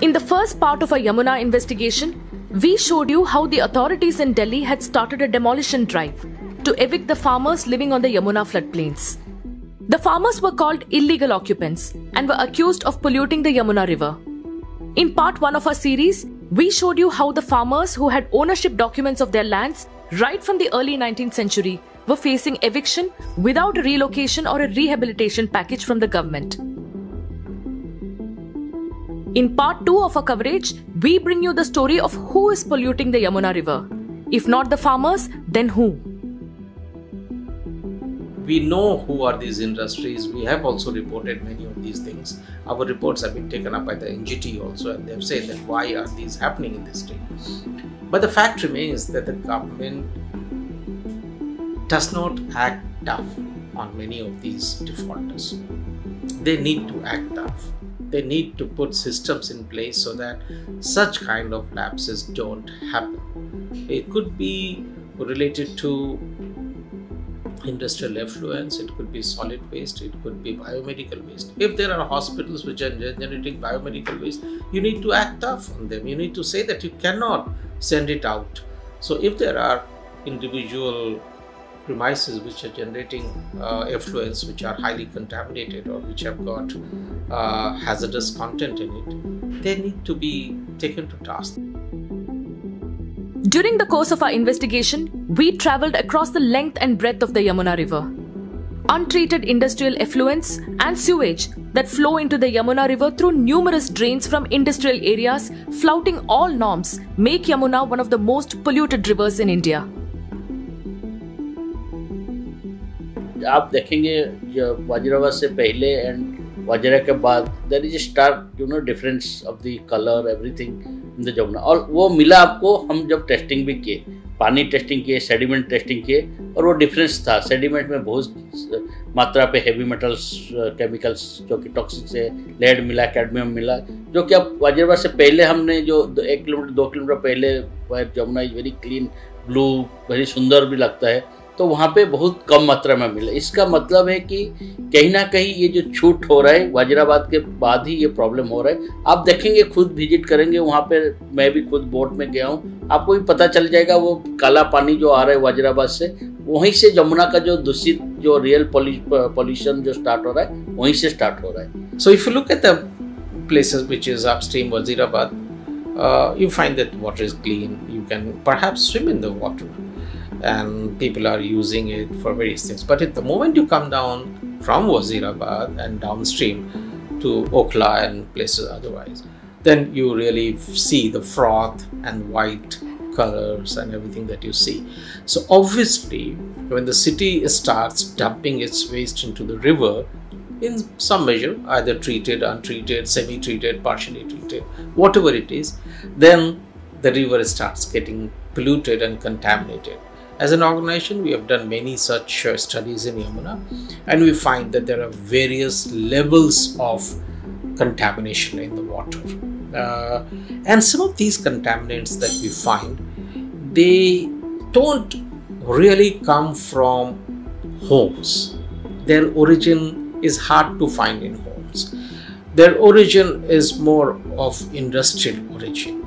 In the first part of our Yamuna investigation, we showed you how the authorities in Delhi had started a demolition drive to evict the farmers living on the Yamuna floodplains. The farmers were called illegal occupants and were accused of polluting the Yamuna River. In part 1 of our series, we showed you how the farmers who had ownership documents of their lands right from the early 19th century were facing eviction without a relocation or a rehabilitation package from the government. In part 2 of our coverage, we bring you the story of who is polluting the Yamuna River. If not the farmers, then who? we know who are these industries. We have also reported many of these things. Our reports have been taken up by the NGT also, and they've said that why are these happening in this state? But the fact remains that the government does not act tough on many of these defaulters. They need to act tough. They need to put systems in place so that such kind of lapses don't happen. It could be related to industrial effluents, it could be solid waste, it could be biomedical waste. If there are hospitals which are generating biomedical waste, you need to act tough on them. You need to say that you cannot send it out. So if there are individual premises which are generating uh, effluents which are highly contaminated or which have got uh, hazardous content in it, they need to be taken to task. During the course of our investigation, we travelled across the length and breadth of the Yamuna River. Untreated industrial effluents and sewage that flow into the Yamuna River through numerous drains from industrial areas, flouting all norms, make Yamuna one of the most polluted rivers in India. आप देखेंगे वज्रावाद से पहले and वज्रा के बाद there is stark you know difference of the colour everything in the Jamuna. और वो मिला आपको, हम जब टेस्टिंग भी किए, पानी टेस्टिंग किए सेडिमेंट टेस्टिंग किए, और वो डिफरेंस था। सेडिमेंट में बहुत मात्रा पे हेवी मेटल्स केमिकल्स जो कि टॉक्सिक से लेड मिला कैडमियम मिला, जो कि अब वाजिरबाद से पहले हमने जो एक किलोमीटर, दो किलोमीटर पहले Jamuna is very clean blue very सुंदर भी लगता है। तो वहाँ पे बहुत कम मात्रा में मिले इसका मतलब है कि कहीं ना कहीं ये जो छूट हो रहा है वजीराबाद के बाद ही ये प्रॉब्लम हो रहा है आप देखेंगे खुद विज़िट करेंगे वहाँ पे मैं भी खुद बोट में गया हूँ आपको भी पता चल जाएगा वो काला पानी जो आ रहा है वजीराबाद से वहीं से जमुना का जो दूषित जो रियल पॉल्यूशन जो स्टार्ट हो रहा है वहीं से स्टार्ट हो रहा है so if you look at the places which is upstream Wazirabad, uh, you find that water is clean. You can perhaps swim in. And people are using it for various things. But at the moment you come down from Wazirabad and downstream to Okhla and places otherwise, then you really see the froth and white colors and everything that you see. So obviously, when the city starts dumping its waste into the river, in some measure, either treated, untreated, semi-treated, partially treated, whatever it is, then the river starts getting polluted and contaminated. As an organization, we have done many such uh, studies in Yamuna, and we find that there are various levels of contamination in the water. Uh, and some of these contaminants that we find, they don't really come from homes. Their origin is hard to find in homes. Their origin is more of industrial origin.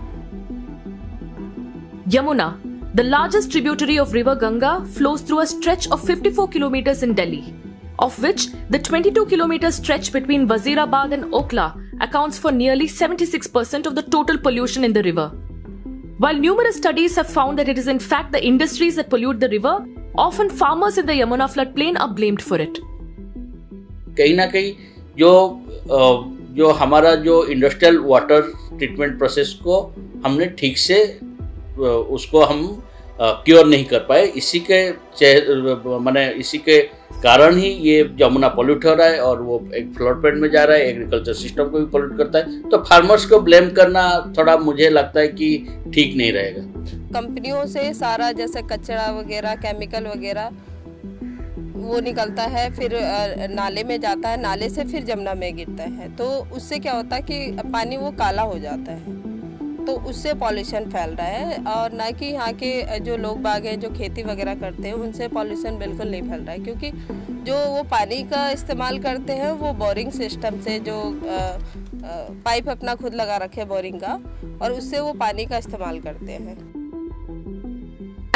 Yamuna the largest tributary of river Ganga flows through a stretch of 54 kilometers in Delhi, of which the 22 kilometer stretch between Wazirabad and Okhla accounts for nearly 76% of the total pollution in the river. While numerous studies have found that it is in fact the industries that pollute the river, often farmers in the Yamuna floodplain are blamed for it. कहीं ना कहीं जो जो हमारा जो industrial water treatment process को हमने ठीक से उसको हम क्योर नहीं कर पाए। इसी के मैंने इसी के कारण ही ये जमुना पॉल्यूट हो रहा है और वो एक फ्लोट पेड में जा रहा है एग्रीकल्चर सिस्टम को भी पॉल्यूट करता है। तो फार्मर्स को ब्लेम करना थोड़ा मुझे लगता है कि ठीक नहीं रहेगा। कंपनियों से सारा जैसे कचरा वगैरह केमिकल वगैरह, वो निकलता है, फिर नाले में जाता है, नाले से फिर जमुना में गिरता है। तो उससे क्या होता है कि पानी वो काला हो जाता है। तो उससे पॉल्यूशन फैल रहा है और ना कि यहाँ के जो लोग बाग हैं जो खेती वगैरह करते हैं उनसे पॉल्यूशन बिल्कुल नहीं फैल रहा है क्योंकि जो वो पानी का इस्तेमाल करते हैं वो बोरिंग सिस्टम से जो पाइप अपना खुद लगा रखे बोरिंग का और उससे वो पानी का इस्तेमाल करते हैं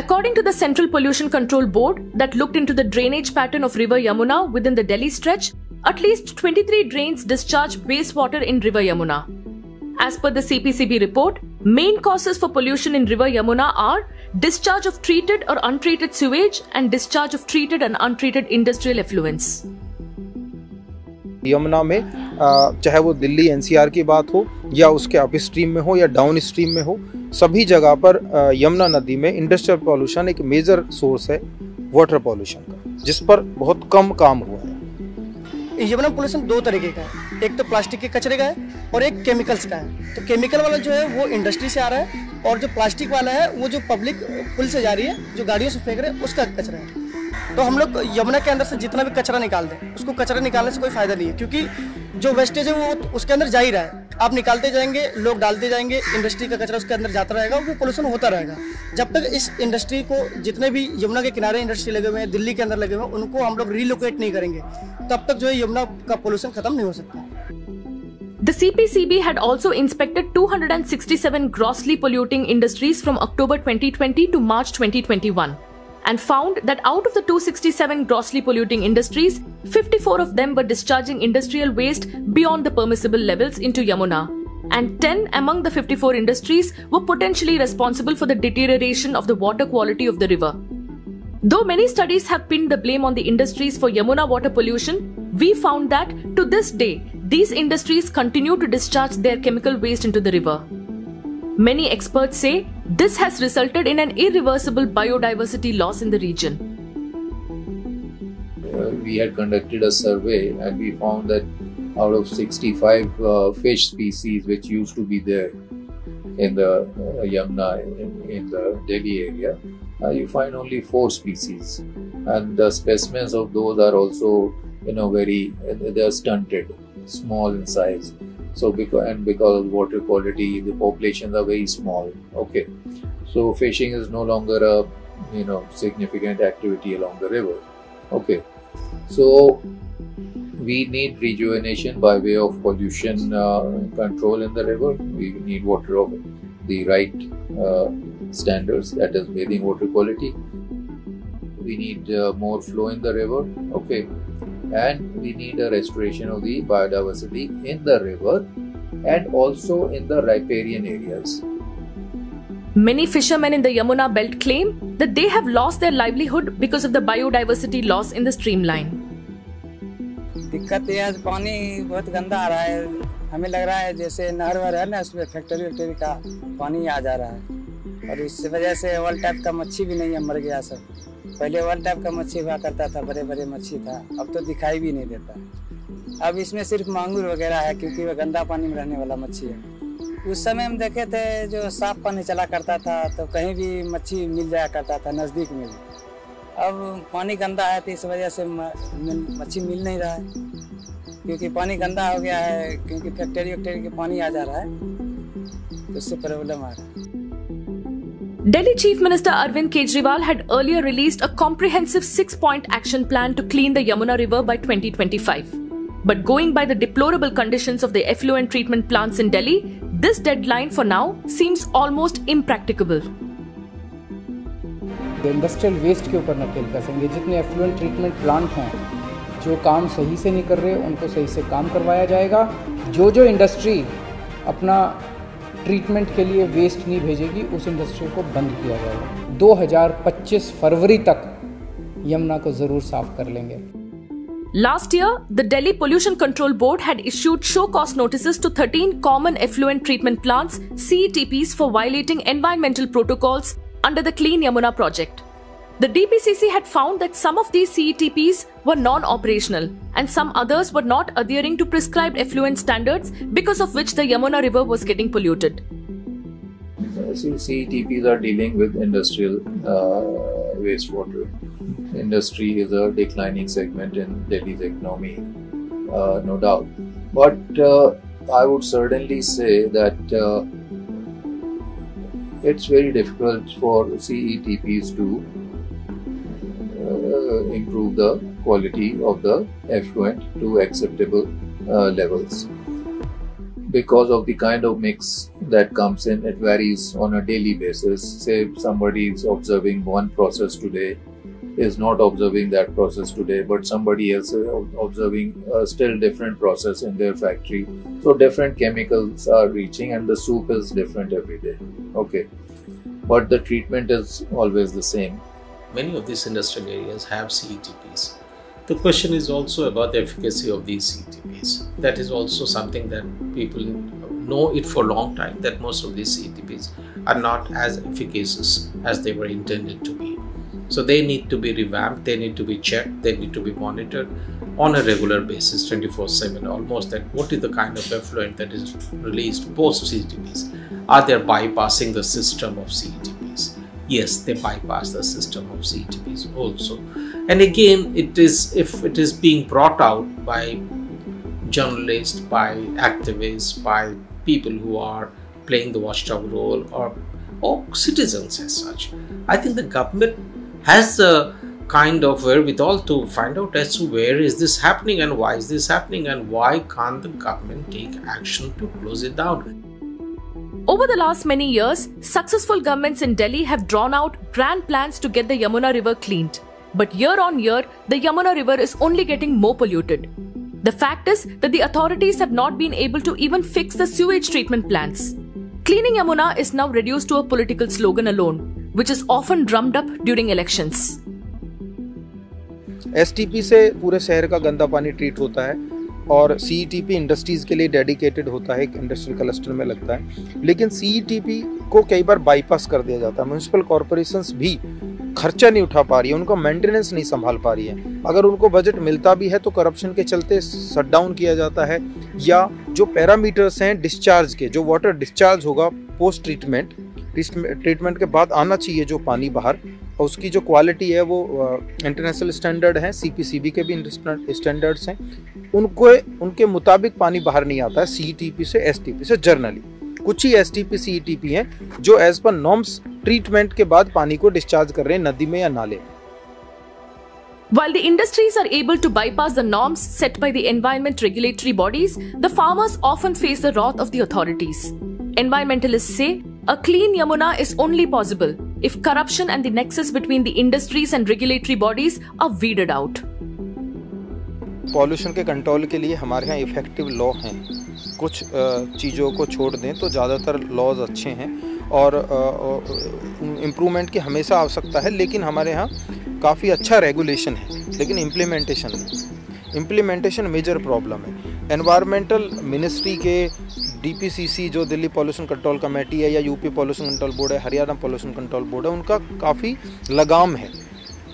According to the Central Pollution Control Board that looked into the drainage pattern of River Yamuna within the Delhi stretch, at least 23 drains discharge wastewater in River Yamuna. As per the CPCB report, main causes for pollution in River Yamuna are discharge of treated or untreated sewage and discharge of treated and untreated industrial effluents. Yamuna में चाहे वो Delhi NCR की बात हो या उसके up stream में हो या डाउन स्ट्रीम में हो सभी जगह पर यमुना नदी में इंडस्ट्रियल पॉल्यूशन एक मेजर सोर्स है वाटर पॉल्यूशन का जिस पर बहुत कम काम हुआ है यमुना पोल्यूशन दो तरीके का है। एक तो प्लास्टिक के कचरे का है और एक केमिकल्स का है। तो केमिकल वाला जो है, वो इंडस्ट्री से आ रहा है और जो प्लास्टिक वाला है, वो जो पब्लिक पुल से जा रही है, जो गाड़ियों से फेंक रहे हैं, उसका कचरा है। तो हम लोग यमुना के अंदर से जितना भी कचरा निकाल दें, उसको कचरा निकालने से कोई फ़ायदा नहीं है, क्योंकि जो वेस्टेज है, वो उसके अंदर जा ही रहा है। आप निकालते जाएँगे, लोग डालते जाएँगे, इंडस्ट्री का कचरा उसके अंदर जाता रहेगा, वो पोल्यूशन होता रहेगा। जब तक इस इंडस्ट्री को जितने भी यमुना के किनारे इंडस्ट्री लगे हुए हैं, दिल्ली के अंदर लगे हुए हैं, उनको हम लोग रिलोकेट नहीं करेंगे। तब तक जो है यमुना का पोल्यूशन खत्म नहीं हो सकता। The CPCB had also inspected 267 grossly polluting industries from October 2020 to March 2021 and found that out of the 267 grossly polluting industries, 54 of them were discharging industrial waste beyond the permissible levels into Yamuna. And 10 among the 54 industries were potentially responsible for the deterioration of the water quality of the river. Though many studies have pinned the blame on the industries for Yamuna water pollution, we found that to this day, these industries continue to discharge their chemical waste into the river. Many experts say this has resulted in an irreversible biodiversity loss in the region. Uh, we had conducted a survey and we found that out of 65 uh, fish species which used to be there in the uh, Yamuna in, in, the Delhi area, uh, you find only four species, and the specimens of those are also, you know, very they are stunted, small in size. So because and because of water quality, the populations are very small. Okay, so fishing is no longer a you know significant activity along the river. Okay, so we need rejuvenation by way of pollution uh, control in the river. We need water of the right uh, standards, that is bathing water quality. We need uh, more flow in the river. Okay, and we need a restoration of the biodiversity in the river and also in the riparian areas. Many fishermen in the Yamuna belt claim that they have lost their livelihood because of the biodiversity loss in the streamline. दिक्कत ये है पानी बहुत गंदा आ रहा है हमें लग रहा है जैसे नहर वहर है ना उसमें फैक्ट्री वैक्ट्री का पानी आ जा रहा है और इस वजह से वर्ल्ड टाइप का मच्छी भी नहीं है मर गया सब पहले वर्ल्ड टाइप का मच्छी हुआ करता था बड़े बड़े मच्छी था। अब तो दिखाई भी नहीं देता। अब इसमें सिर्फ़ मांगूर वगैरह है, क्योंकि वह गंदा पानी में रहने वाला मच्छी है उस समय हम देखे थे, जो साफ़ पानी चला करता था तो कहीं भी मच्छी मिल जाया करता था, नज़दीक में। अब पानी गंदा है तो इस वजह से मच्छी मिल नहीं रहा है। क्योंकि पानी गंदा हो गया है, क्योंकि फैक्ट्री वैक्ट्री के पानी आ जा रहा है तो इससे प्रॉब्लम आ रहा है। Delhi Chief Minister Arvind Kejriwal had earlier released a comprehensive six point action plan to clean the Yamuna River by 2025. But going by the deplorable conditions of the effluent treatment plants in Delhi, this deadline for now seems almost impracticable. Industrial waste के ऊपर नकेल कसेंगे जितने effluent treatment plant हैं जो काम सही से नहीं कर रहे उनको सही से काम करवाया जाएगा जो जो इंडस्ट्री अपना ट्रीटमेंट के लिए वेस्ट नहीं भेजेगी, उस इंडस्ट्री को बंद किया जाएगा। 2025 फरवरी तक यमुना को ज़रूर साफ़ कर लेंगे। Last year the Delhi pollution control board had issued show cause notice to thirteen common effluent treatment plants CTPs for violating environmental protocols under the clean Yamuna project The DPCC had found that some of these CETPs were non operational and some others were not adhering to prescribed effluent standards, because of which the Yamuna River was getting polluted. CETPs are dealing with industrial uh, wastewater. Industry is a declining segment in Delhi's economy, uh, no doubt. But uh, I would certainly say that uh, it's very difficult for CETPs to improve the quality of the effluent to acceptable uh, levels. Because of the kind of mix that comes in, it varies on a daily basis. Say somebody is observing one process today, is not observing that process today, but somebody else is observing a still different process in their factory. So different chemicals are reaching, and the soup is different every day. Okay, but the treatment is always the same. Many of these industrial areas have CETPs. The question is also about the efficacy of these CETPs. That is also something that people know it for a long time that most of these CETPs are not as efficacious as they were intended to be. So they need to be revamped, they need to be checked, they need to be monitored on a regular basis 24/7 almost that what is the kind of effluent that is released post CETPs are they bypassing the system of CETPs yes they bypass the system of CETPs also and again it is if it is being brought out by journalists by activists by people who are playing the watchdog role or or citizens as such i think the government has the kind of wherewithal to find out as to where is this happening and why is this happening and why can't the government take action to close it down. Over the last many years, successful governments in Delhi have drawn out grand plans to get the Yamuna River cleaned. But year on year, the Yamuna River is only getting more polluted. The fact is that the authorities have not been able to even fix the sewage treatment plants. Cleaning Yamuna is now reduced to a political slogan alone, which is often drummed up during elections. एस से पूरे शहर का गंदा पानी treat होता है और सी इंडस्ट्रीज़ के लिए डेडिकेटेड होता है, एक इंडस्ट्रियल क्लस्टर में लगता है। लेकिन सी को कई बार बाईपास कर दिया जाता है। म्यूनसिपल कॉरपोरेशंस भी खर्चा नहीं उठा पा रही है, उनका मेंटेनेंस नहीं संभाल पा रही है। अगर उनको बजट मिलता भी है तो करप्शन के चलते शट डाउन किया जाता है। या जो पैरामीटर्स हैं डिस्चार्ज के, जो वाटर डिस्चार्ज होगा पोस्ट ट्रीटमेंट ट्रीटमेंट के बाद आना चाहिए जो पानी बाहर और उसकी जो क्वालिटी है वो इंटरनेशनल स्टैंडर्ड है सी के भी स्टैंडर्ड्स हैं उनको उनके मुताबिक पानी बाहर नहीं आता है सी से एस से जर्नली कुछ ही S T P C T P हैं जो एज पर नॉर्म्स ट्रीटमेंट के बाद पानी को डिस्चार्ज कर रहे हैं नदी में या नाले में While the industries are able to bypass the norms set by the environment regulatory bodies, the farmers often face the wrath of the authorities. Environmentalists say a clean Yamuna is only possible if corruption and the nexus between the industries and regulatory bodies are weeded out. Pollution के control के लिए हमारे यहाँ effective law हैं। कुछ चीज़ों को छोड़ दें तो ज़्यादातर लॉज अच्छे हैं और इम्प्रूवमेंट की हमेशा आवश्यकता है, लेकिन हमारे यहाँ काफ़ी अच्छा रेगुलेशन है, लेकिन इम्प्लीमेंटेशन इम्प्लीमेंटेशन मेजर प्रॉब्लम है। एनवायरमेंटल मिनिस्ट्री के डीपीसीसी जो दिल्ली पॉल्यूशन कंट्रोल कमेटी है या यूपी पॉल्यूशन कंट्रोल बोर्ड है हरियाणा पॉल्यूशन कंट्रोल बोर्ड है, उनका काफ़ी लगाम है।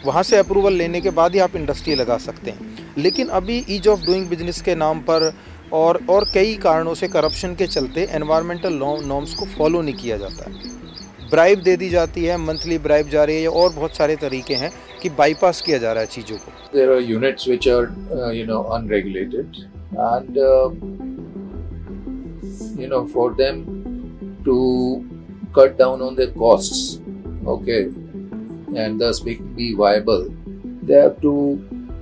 वहाँ से अप्रूवल लेने के बाद ही आप इंडस्ट्री लगा सकते हैं। लेकिन अभी ईज ऑफ़ डूइंग बिज़नेस के नाम पर और और कई कारणों से करप्शन के चलते एनवायरमेंटल नॉर्म्स को फॉलो नहीं किया जाता है। ब्राइब दे दी जाती है मंथली ब्राइब जा रही है और बहुत सारे तरीके हैं कि बाईपास किया जा रहा है चीज़ों को। Are units are you know unregulated and you know for them to cut down on their costs okay? And thus be, viable. They have to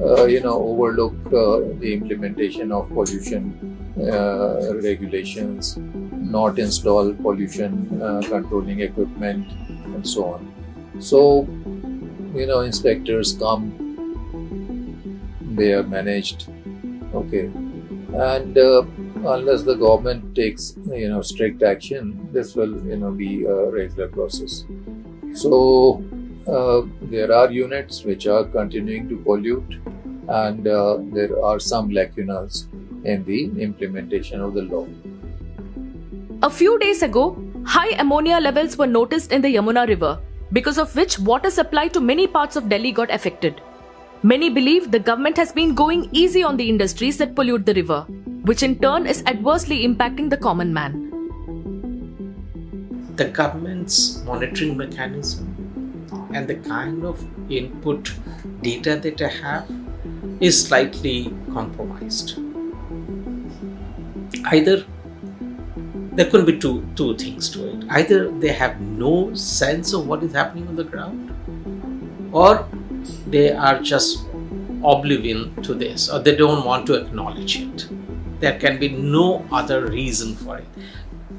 uh, you know overlook uh, the implementation of pollution uh, regulations not install pollution uh, controlling equipment and so on. So you know inspectors come they are managed okay? And uh, unless the government takes you know strict action this will you know be a regular process. So uh, there are units which are continuing to pollute and uh, there are some lacunas in the implementation of the law. A few days ago high ammonia levels were noticed in the yamuna river because of which water supply to many parts of delhi got affected. Many believe the government has been going easy on the industries that pollute the river, which in turn is adversely impacting the common man. The government's monitoring mechanism and the kind of input data that I have is slightly compromised. Either there could be two two things to it. Either they have no sense of what is happening on the ground, or they are just oblivion to this, or they don't want to acknowledge it. There can be no other reason for it.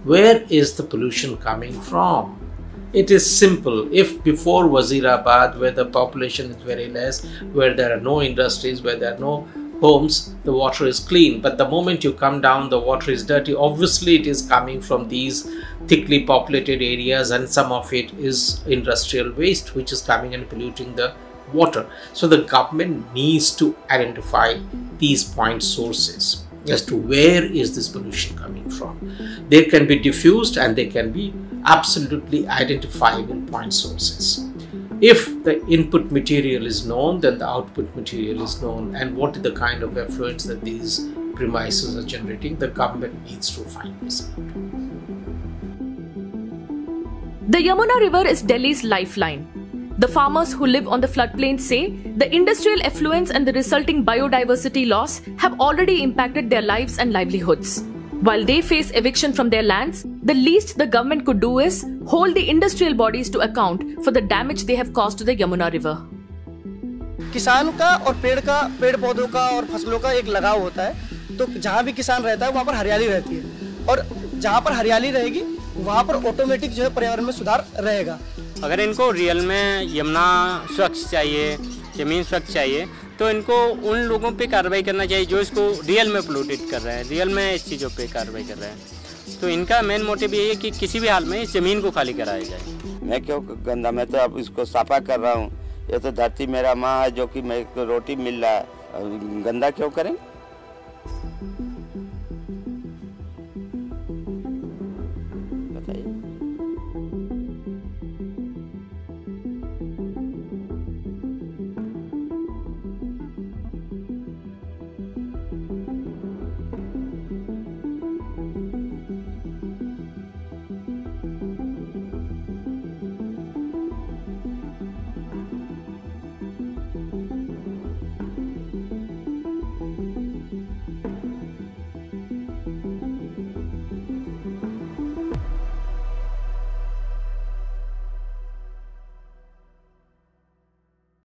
Where is the pollution coming from? It is simple. If before Wazirabad, where the population is very less, where there are no industries, where there are no homes, the water is clean. But the moment you come down, the water is dirty. Obviously, it is coming from these thickly populated areas, and some of it is industrial waste, which is coming and polluting the water. So, the government needs to identify these point sources as to where is this pollution coming from. They can be diffused and they can be absolutely identifiable point sources. If the input material is known, then the output material is known, and what is the kind of effluents that these premises are generating, the government needs to find this out. The Yamuna River is Delhi's lifeline. The farmers who live on the floodplain say the industrial effluents and the resulting biodiversity loss have already impacted their lives and livelihoods. While they face eviction from their lands, the least the government could do is hold the industrial bodies to account for the damage they have caused to the Yamuna River. किसान का और पेड़ का पेड़ पौधों का और फसलों का एक लगाव होता है तो जहाँ भी किसान रहता है वहाँ पर हरियाली रहती है और जहाँ पर हरियाली रहेगी वहाँ पर ऑटोमेटिक जो है पर्यावरण में सुधार रहेगा। अगर इनको रियल में यमुना स्वच्छ चाहिए ज़मीन स्वच्छ चाहिए तो इनको उन लोगों पे कार्रवाई करना चाहिए जो इसको रियल में पोलूटेड कर रहे हैं रियल में इस चीज़ों पे कार्रवाई कर रहे हैं। तो इनका मेन मोटिव ये है कि किसी भी हाल में इस ज़मीन को खाली कराया जाए। मैं क्यों गंदा? मैं तो अब इसको साफा कर रहा हूँ। ये तो धरती मेरा माँ है जो कि मेरे को रोटी मिल रहा है। गंदा क्यों करें?